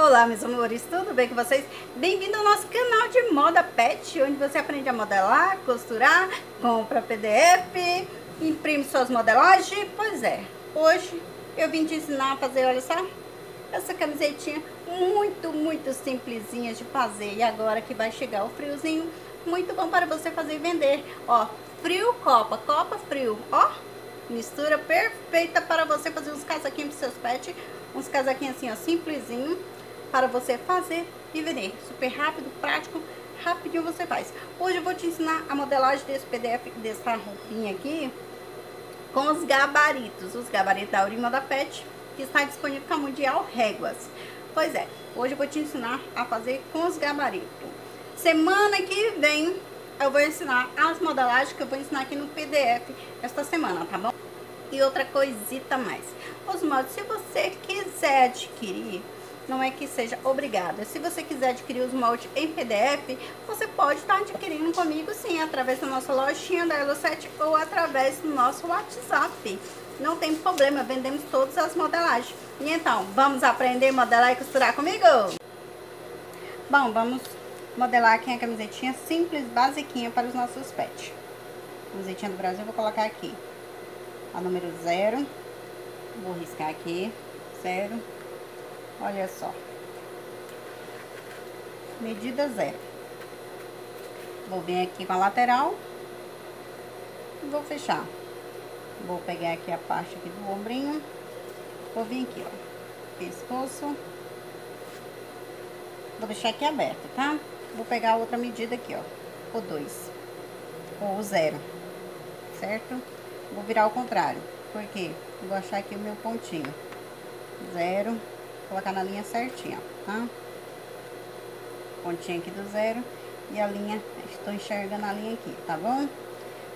Olá, meus amores, tudo bem com vocês? Bem-vindo ao nosso canal de moda pet, onde você aprende a modelar, costurar, compra PDF, imprime suas modelagens. Pois é, hoje eu vim te ensinar a fazer, olha só, essa camisetinha muito, muito simplesinha de fazer. E agora que vai chegar o friozinho, muito bom para você fazer e vender. Ó, frio copa, copa frio, ó, mistura perfeita para você fazer uns casaquinhos para seus pets, uns casaquinhos assim, ó, simplesinho para você fazer e vender. Super rápido, prático, rapidinho você faz. Hoje eu vou te ensinar a modelagem desse PDF, dessa roupinha aqui, com os gabaritos. Os gabaritos da Urima da Pet, que está disponível com a Mundial Réguas. Pois é, hoje eu vou te ensinar a fazer com os gabaritos. Semana que vem eu vou ensinar as modelagens que eu vou ensinar aqui no PDF esta semana, tá bom? E outra coisita mais. Os moldes, se você quiser adquirir não é que seja obrigada. Se você quiser adquirir os moldes em PDF, você pode estar adquirindo comigo sim, através da nossa lojinha da Elo7 ou através do nosso WhatsApp. Não tem problema, vendemos todas as modelagens. E então, vamos aprender a modelar e costurar comigo? Bom, vamos modelar aqui a camisetinha simples, basiquinha para os nossos pets. Camisetinha do Brasil, vou colocar aqui. A número zero. Vou riscar aqui. Zero Olha só. Medida zero. Vou vir aqui com a lateral. E vou fechar. Vou pegar aqui a parte aqui do ombrinho. Vou vir aqui, ó. Pescoço. Vou deixar aqui aberto, tá? Vou pegar a outra medida aqui, ó. O dois. Ou o zero. Certo? Vou virar ao contrário. Por quê? Vou achar aqui o meu pontinho. Zero colocar na linha certinha, tá? Pontinha aqui do zero e a linha, estou enxergando a linha aqui, tá bom?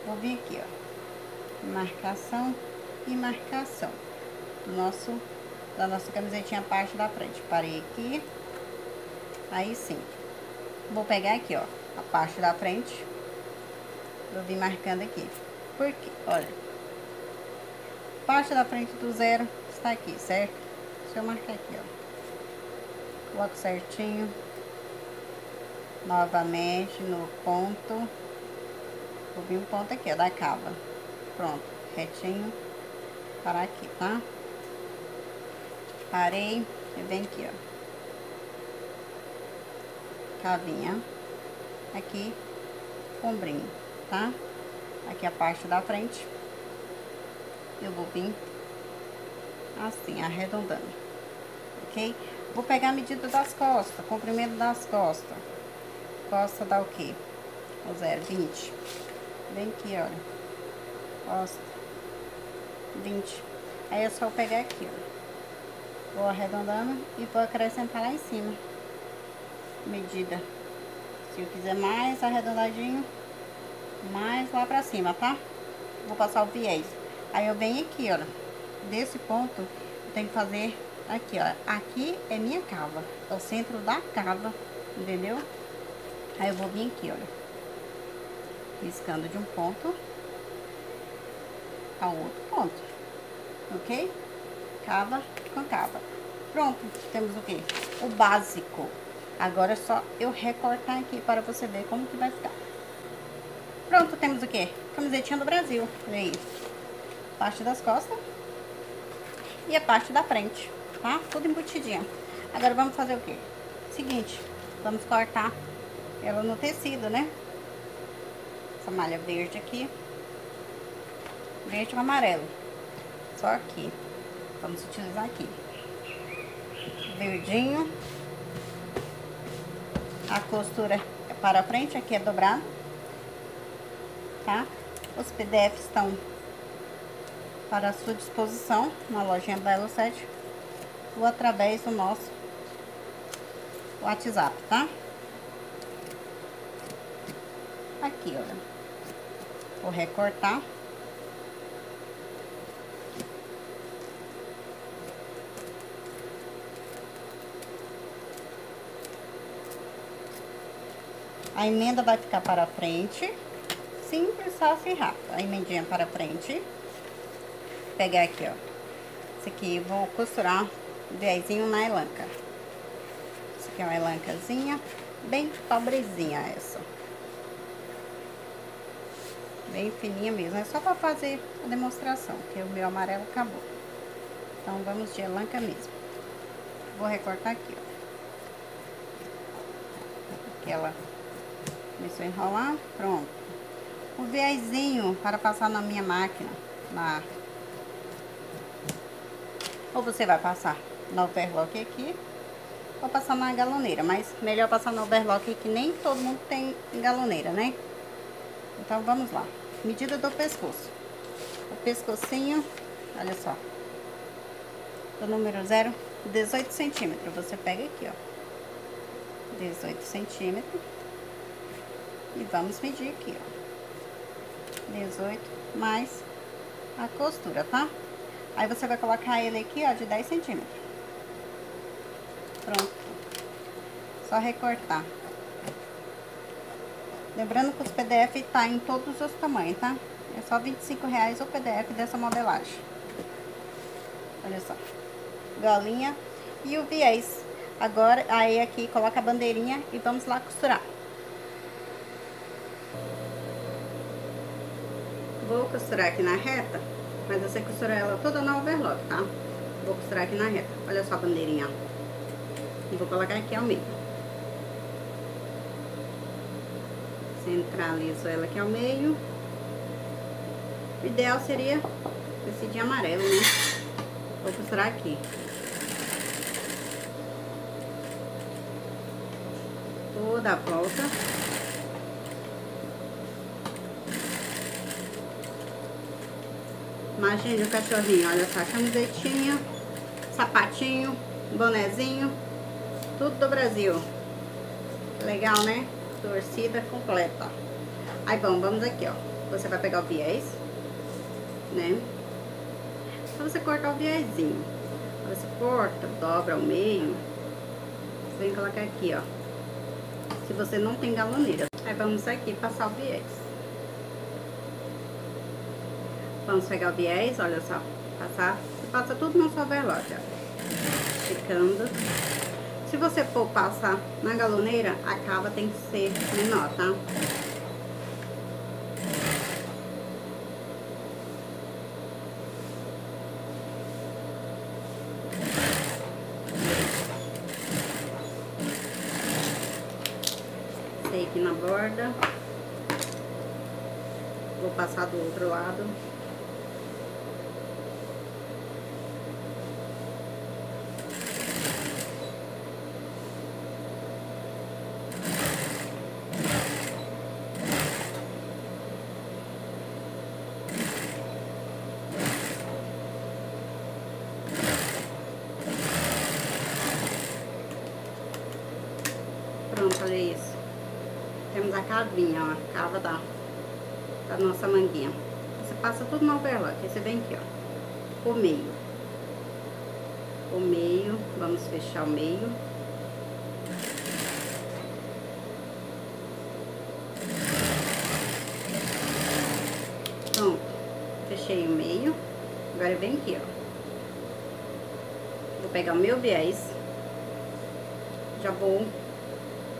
Vou vir aqui, ó, marcação e marcação do nosso, da nossa camisetinha parte da frente. Parei aqui, aí sim. Vou pegar aqui, ó, a parte da frente, vou vir marcando aqui. Porque, olha, parte da frente do zero está aqui, certo? Deixa eu marcar aqui, ó. Coloco certinho. Novamente no ponto. Vou vir um ponto aqui, ó, da cava. Pronto, retinho. Parar aqui, tá? Parei e vem aqui, ó. Cavinha. Aqui, ombrinho, tá? Aqui a parte da frente. Eu vou vir assim, arredondando ok? Vou pegar a medida das costas, comprimento das costas. Costa dá o quê? O 0,20. Vem aqui, olha. Costa. 20. Aí é só pegar aqui, ó. Vou arredondando e vou acrescentar lá em cima. Medida. Se eu quiser mais arredondadinho, mais lá pra cima, tá? Vou passar o viés. Aí eu venho aqui, olha. Desse ponto, eu tenho que fazer Aqui, ó. Aqui é minha cava. É o centro da cava, entendeu? Aí eu vou vir aqui, olha. Riscando de um ponto ao outro ponto. Ok? Cava com cava. Pronto, temos o que? O básico. Agora é só eu recortar aqui para você ver como que vai ficar. Pronto, temos o que? Camisetinha do Brasil. Olha aí. Parte das costas e a parte da frente tá? Tudo embutidinho. Agora vamos fazer o quê? Seguinte, vamos cortar ela no tecido, né? Essa malha verde aqui. Verde com amarelo. Só aqui. Vamos utilizar aqui. Verdinho. A costura é para frente, aqui é dobrado. Tá? Os PDFs estão para a sua disposição na lojinha da Elo 7 ou através do nosso WhatsApp, tá? Aqui, olha. Vou recortar. A emenda vai ficar para frente. Simples, fácil e rápido. A emendinha para frente. Pegar aqui, ó. Esse aqui eu vou costurar viésinho na elanca. aqui é uma elancazinha, bem pobrezinha essa. Bem fininha mesmo, é só pra fazer a demonstração, que o meu amarelo acabou. Então, vamos de elanca mesmo. Vou recortar aqui, ó. Aqui ela começou a enrolar, pronto. O viésinho para passar na minha máquina, na... Ou você vai passar no overlock aqui, ou passar na galoneira, mas melhor passar no overlock que nem todo mundo tem galoneira, né? Então, vamos lá. Medida do pescoço. O pescocinho, olha só. Do número 0, 18 centímetros. Você pega aqui, ó. 18 centímetros. E vamos medir aqui, ó. 18 mais a costura, tá? Aí você vai colocar ele aqui, ó, de 10 centímetros. Pronto. Só recortar. Lembrando que os PDF tá em todos os tamanhos, tá? É só 25 reais o PDF dessa modelagem. Olha só. Golinha e o viés. Agora, aí aqui coloca a bandeirinha e vamos lá costurar. Vou costurar aqui na reta, mas você costura ela toda na overlock, tá? Vou costurar aqui na reta. Olha só a bandeirinha, E vou colocar aqui ao meio. Centralizo ela aqui ao meio. O ideal seria esse de amarelo, né? Vou costurar aqui. Toda a volta. Imagine o cachorrinho, olha só, camisetinha, sapatinho, bonezinho, tudo do Brasil. Legal, né? torcida completa. Aí, bom, vamos aqui, ó. Você vai pegar o viés, né? Só você cortar o viésinho. Você corta, dobra ao meio. Você vem colocar aqui, ó. Se você não tem galoneira. Aí, vamos aqui passar o viés. Vamos pegar o viés, olha só. Passar, passa tudo no seu overlock, ó. Ficando se você for passar na galoneira, a cava tem que ser menor, tá? Sei aqui na borda. Vou passar do outro lado. Pronto, olha isso. Temos a cavinha, ó, a cava da, da nossa manguinha. Você passa tudo no overlock, aí você vem aqui, ó, o meio. O meio, vamos fechar o meio. Pronto, fechei o meio. Agora vem aqui, ó. Vou pegar o meu viés. Já vou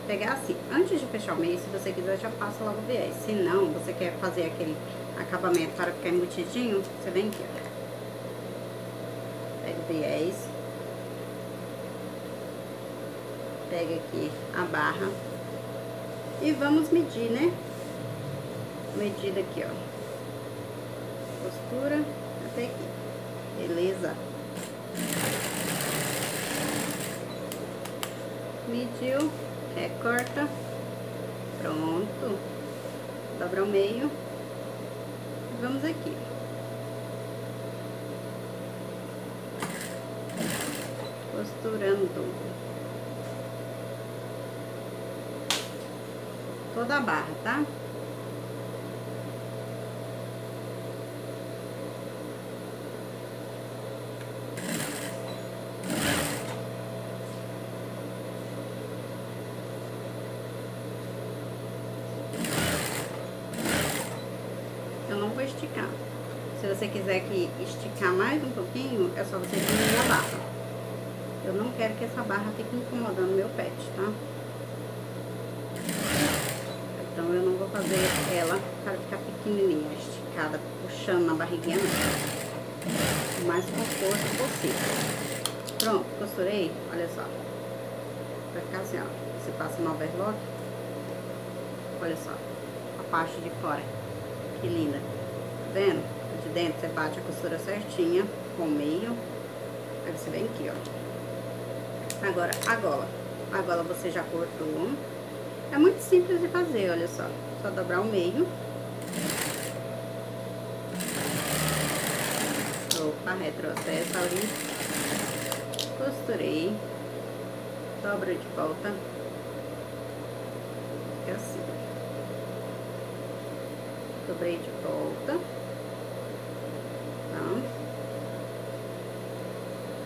pegar assim, antes de fechar o meio, se você quiser, já passa logo o viés. Se não, você quer fazer aquele acabamento para ficar embutidinho, você vem aqui, ó. Pega o viés. Pega aqui a barra. E vamos medir, né? Medida aqui, ó. Costura até aqui. Beleza? Mediu recorta, pronto, dobra o meio, vamos aqui. Costurando toda a barra, tá? vou esticar. Se você quiser que esticar mais um pouquinho, é só você diminuir a barra. Eu não quero que essa barra fique incomodando meu pet, tá? Então eu não vou fazer ela para ficar pequenininha, esticada, puxando na barriguinha não. O mais conforto possível. Pronto, costurei, olha só. Vai ficar assim, ó. Você passa no overlock. Olha só. A parte de fora. Que linda. Tá vendo? De dentro você bate a costura certinha com o meio. Aí você vem aqui, ó. Agora, a gola. A gola você já cortou. É muito simples de fazer, olha só. Só dobrar o meio. Opa, retrocesso ali. Costurei. Dobra de volta. Fica assim. Dobrei de volta. Tá?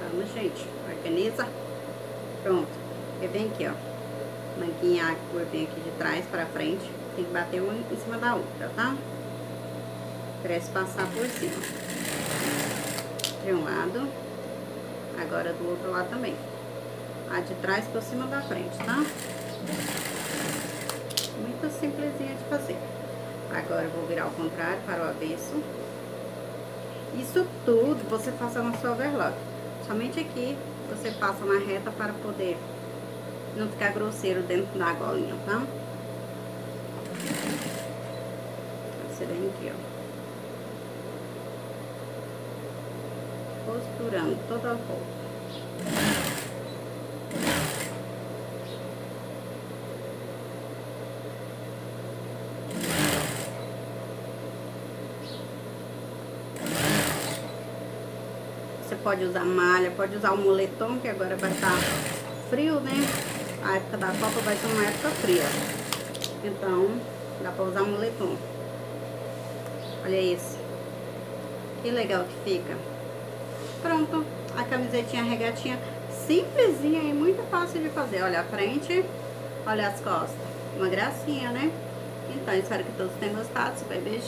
Vamos, gente. Organiza. Pronto. E vem aqui, ó manguinha curvinha aqui de trás para frente. Tem que bater uma em cima da outra, tá? Cresce passar por cima. De um lado. Agora do outro lado também. A de trás por cima da frente, tá? Muito simplesinha de fazer. Agora eu vou virar ao contrário, para o avesso. Isso tudo você faça na sua overlock. Somente aqui você passa na reta para poder não ficar grosseiro dentro da golinha, tá? Você vem aqui, ó. Costurando toda a roupa. Pode usar malha, pode usar o moletom, que agora vai estar frio, né? a época da Copa vai ser uma época fria. Então, dá pra usar moletom. Olha esse. Que legal que fica. Pronto. A camisetinha regatinha simplesinha e muito fácil de fazer. Olha a frente, olha as costas. Uma gracinha, né? Então, espero que todos tenham gostado. Super beijo.